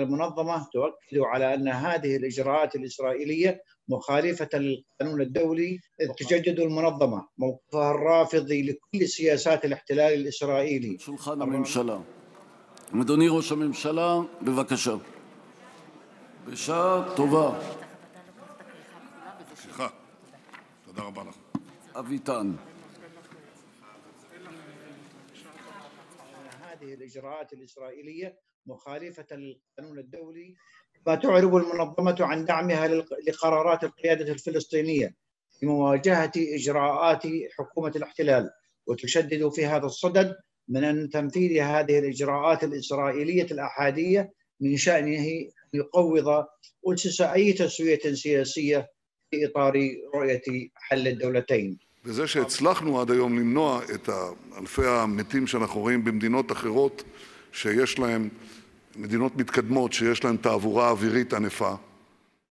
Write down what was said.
المنظمة تؤكد على أن هذه الإجراءات الإسرائيلية مخالفة للقانون الدولي إذ تجدد المنظمة موقفها الرافض لكل سياسات الاحتلال الإسرائيلي שולחן הממשלה. אדוני ראש הממשלה, בבקשה. בשעה טובה. סליחה. תודה רבה לך. אביטן. هذه الإجراءات الإسرائيلية مخالفة للقانون الدولي ما تعرب المنظمة عن دعمها لقرارات القيادة الفلسطينية في مواجهة إجراءات حكومة الاحتلال وتشدد في هذا الصدد من أن تنفيذ هذه الإجراءات الإسرائيلية الأحادية من شأنه أن يقوض أسس أي تسوية سياسية في إطار رؤية حل الدولتين. וזה שהצלחנו עד היום למנוע את אלפי המתים שאנחנו רואים במדינות אחרות שיש להן, מדינות מתקדמות שיש להן תעבורה אווירית ענפה,